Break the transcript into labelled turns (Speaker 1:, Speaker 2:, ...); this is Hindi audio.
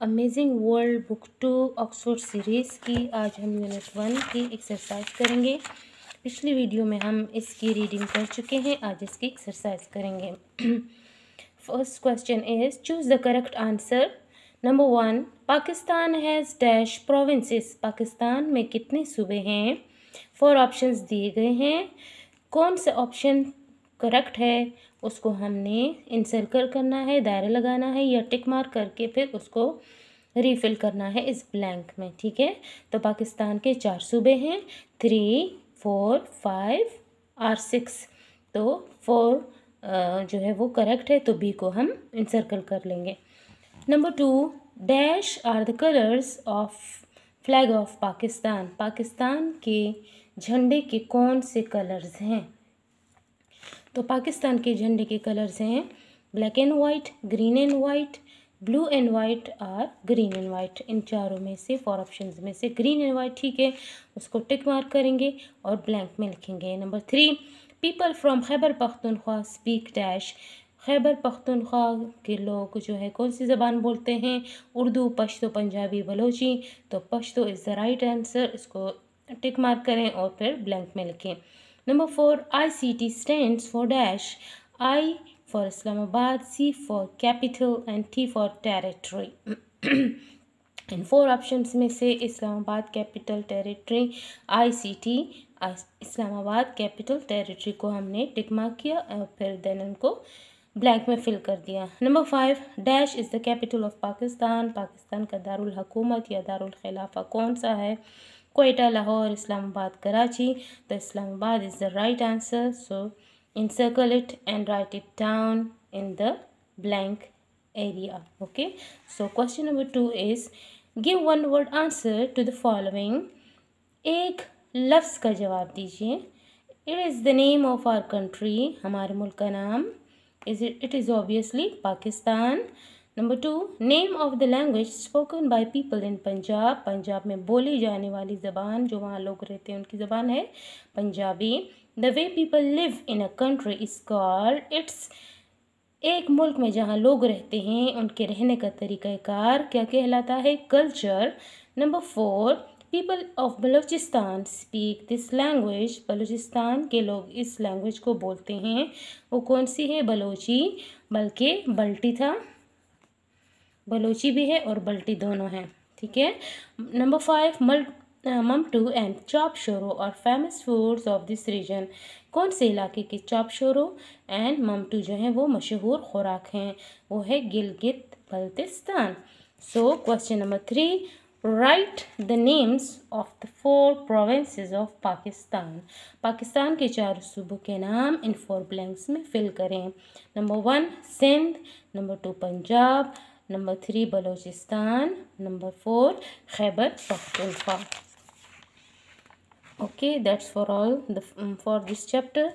Speaker 1: Amazing world book two Oxford series की आज हम यूनिट वन की एक्सरसाइज करेंगे। पिछली वीडियो में हम इसकी रीडिंग कर चुके हैं, आज इसकी एक्सरसाइज करेंगे। First question is choose the correct answer number one Pakistan has dash provinces Pakistan में कितने सूबे हैं? फोर ऑप्शंस दिए गए हैं। कौन से ऑप्शन करेक्ट है, उसको हमने इंसर्कल करना है, दायरा लगाना है या टिक मार्क करके फिर उसको रीफिल करना है इस ब्लैंक में, ठीक है? तो पाकिस्तान के चार सूबे हैं three four five or six तो फोर जो है वो करेक्ट है तो बी को हम इंसर्कल कर लेंगे। Number two dash are the colours of flag of Pakistan Pakistan के झंडे के कौन से कलर्स हैं? तो पाकिस्तान के झंडे के कलर्स हैं। Black and white green and white blue and white और ग्रीन एंड वाइट इन चारों में से फोर ऑप्शन में से ग्रीन एंड वाइट ठीक है। उसको टिक मार्क करेंगे और ब्लैंक में लिखेंगे। Number three people from Khyber Pakhtunkhwa speak dash Khyber Pakhtunkhwa के लोग जो है, कौन सी ज़बान बोलते हैं? उर्दू, पश्तो, पंजाबी, बलोची। तो Pashto is the right answer इसको टिक मार्क करें और फिर ब्लैंक में लिखें। Number 4 ICT stands for dash. I for Islamabad, C for capital and T for territory. इन फोर ऑप्शंस में से Islamabad capital territory ICT Islamabad capital territory को हमने टिक मार्क किया और फिर देन उनको ब्लैंक में फिल कर दिया। Number five dash is the capital of Pakistan Pakistan का दारुल हकूमत या दारुल खिलाफा कौन सा है? कोयटा लाहौर इस्लामाबाद कराची तो Islamabad is the right answer so encircle it and write it down in the blank area okay so question number two is give one word answer to the following एक लफ्ज़ का जवाब दीजिए it is the name of our country हमारे मुल्क का नाम is it it is obviously Pakistan Number two name of the language spoken by people in Punjab Punjab में बोली जाने वाली ज़बान जो वहाँ लोग रहते हैं, उनकी ज़बान है Punjabi. The way people live in a country is called it's एक मुल्क में जहाँ लोग रहते हैं, उनके रहने का तरीक़ाकार क्या कहलाता है? Culture number four people of Balochistan speak this language Balochistan के लोग इस लैंग्वेज को बोलते हैं। वो कौन सी है? बलोची, बल्कि बल्टी था। बलोची भी है और बल्टी दोनों हैं, ठीक है? नंबर फाइव मल मम टू एंड चॉप शोरो और famous foods of this region कौन से इलाके के चॉप शोरो एंड मम टू जो हैं वो मशहूर खुराक हैं? वो है Gilgit Baltistan. So question number three write the names of the four provinces of Pakistan Pakistan के चार सूबों के नाम इन फोर ब्लैंक्स में फिल करें। Number one Sindh number two Punjab number 3 Balochistan. Number 4 Khyber Pakhtunkhwa okay that's for all the um, for this chapter